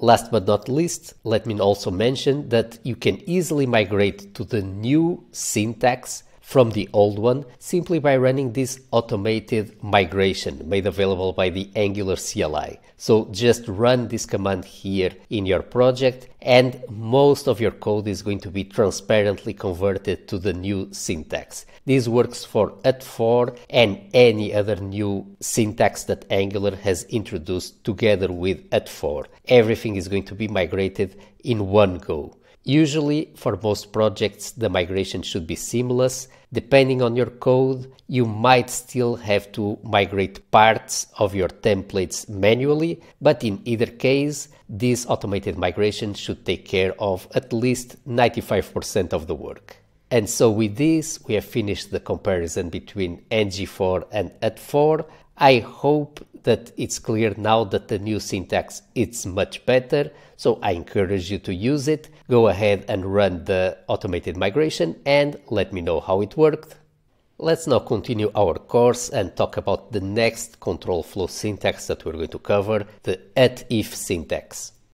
Last but not least, let me also mention that you can easily migrate to the new syntax from the old one simply by running this automated migration made available by the Angular CLI. So just run this command here in your project and most of your code is going to be transparently converted to the new syntax. This works for @for and any other new syntax that Angular has introduced together with @for. Everything is going to be migrated in one go. Usually, for most projects, the migration should be seamless. Depending on your code, you might still have to migrate parts of your templates manually, but in either case, this automated migration should take care of at least 95% of the work. And so with this, we have finished the comparison between ngFor and @for. I hope that it's clear now that the new syntax is much better, so I encourage you to use it. Go ahead and run the automated migration and let me know how it worked. Let's now continue our course and talk about the next control flow syntax that we're going to cover, the at if syntax.